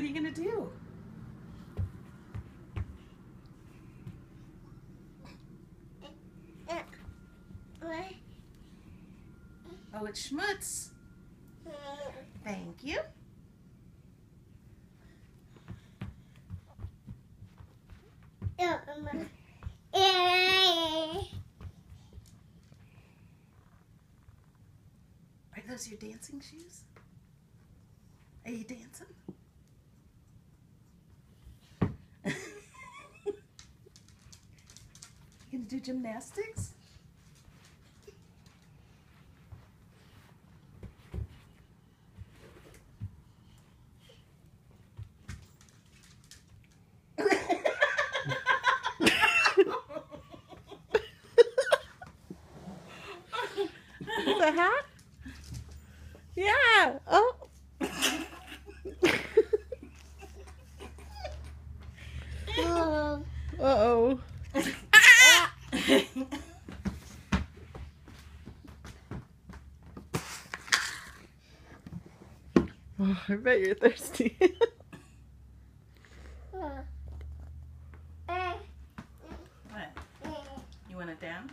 What are you gonna do? Oh, it's Schmutz. Thank you. Are those your dancing shoes? Are you dancing? you gonna do gymnastics? the hat? Yeah. Oh. uh oh. Oh, I bet you're thirsty. what? You want it down?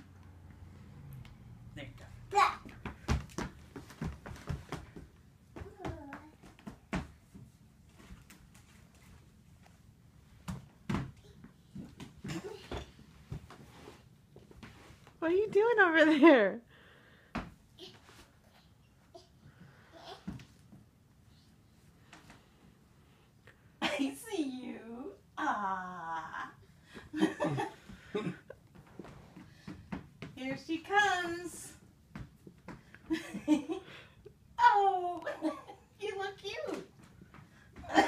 There you go. What are you doing over there? I see you. Ah. Here she comes. oh, you look cute.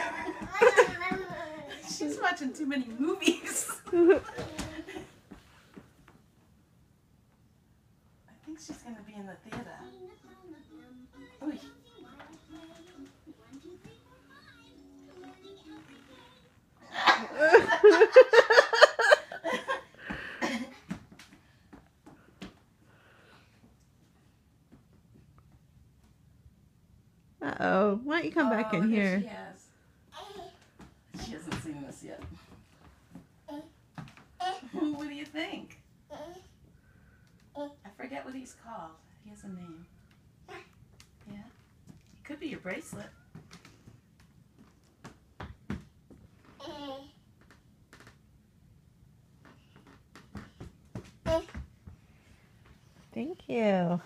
She's watching too many movies. Think she's going to be in the theater. Oy. Uh oh. Why don't you come back Oh, in here? She has. She hasn't seen this yet. what do you think? Forget what he's called. He has a name. Yeah. It could be your bracelet. Thank you.